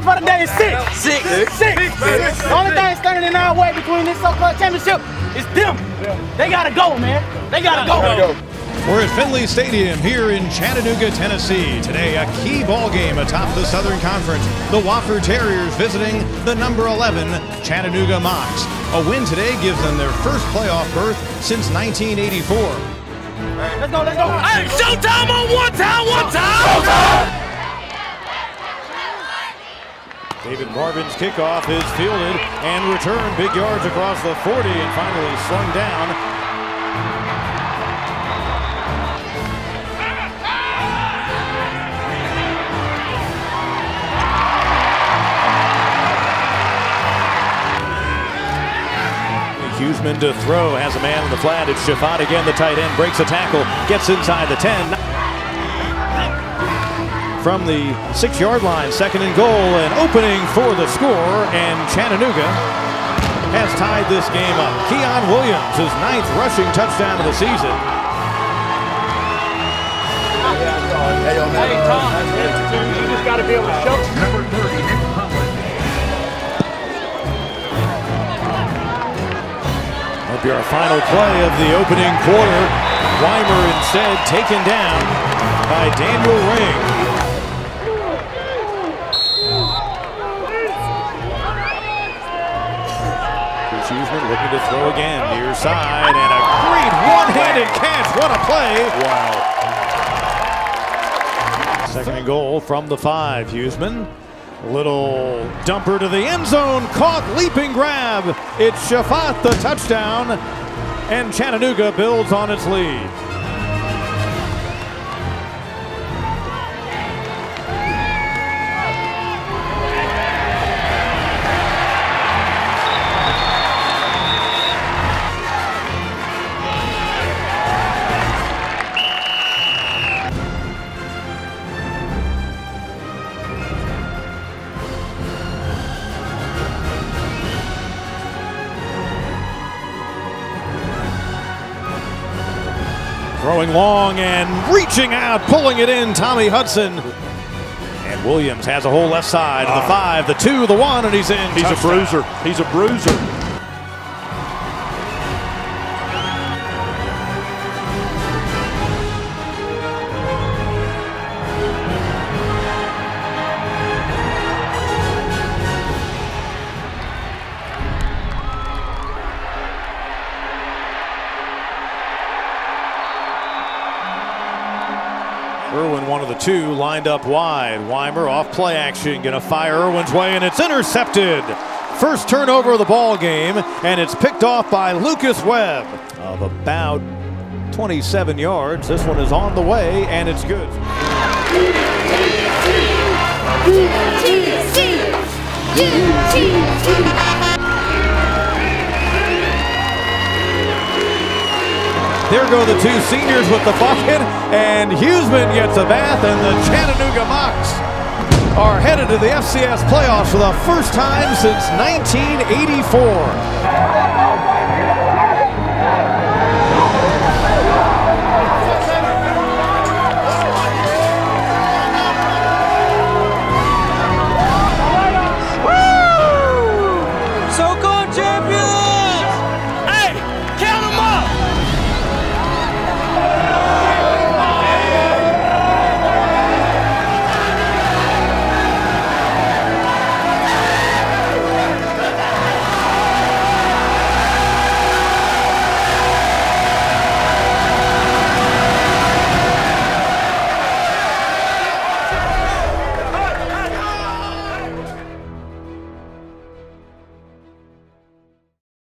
number for the day is six. Six. Six. Six. The only thing standing in our way between this so-called championship is them. They gotta go, man. They gotta go. We're at Finley Stadium here in Chattanooga, Tennessee. Today, a key ball game atop the Southern Conference. The Wofford Terriers visiting the number 11 Chattanooga Mocs. A win today gives them their first playoff berth since 1984. Let's go, let's go. Hey, showtime on one time, one time. David Marvin's kickoff is fielded and returned big yards across the 40 and finally slung down. Huesman to throw, has a man in the flat. It's Shafat again, the tight end, breaks a tackle, gets inside the 10. From the six yard line, second and goal, and opening for the score, and Chattanooga has tied this game up. Keon Williams, his ninth rushing touchdown of the season. Hey, Tom, you just gotta be able to show. Number 30, Nick That'll be our final play of the opening quarter. Weimer instead taken down by Daniel Ring. Looking to throw again, near side, and a great one-handed catch. What a play! Wow. Second and goal from the five. Huesman Little dumper to the end zone, caught, leaping grab. It's Shafat the touchdown, and Chattanooga builds on its lead. Throwing long and reaching out, pulling it in, Tommy Hudson. And Williams has a whole left side. The ah. five, the two, the one, and he's in. He's Touchdown. a bruiser. He's a bruiser. Irwin, one of the two, lined up wide. Weimer off play action, going to fire Irwin's way, and it's intercepted. First turnover of the ball game, and it's picked off by Lucas Webb of about 27 yards. This one is on the way, and it's good. There go the two seniors with the bucket, and Huesman gets a bath, and the Chattanooga Mocs are headed to the FCS playoffs for the first time since 1984.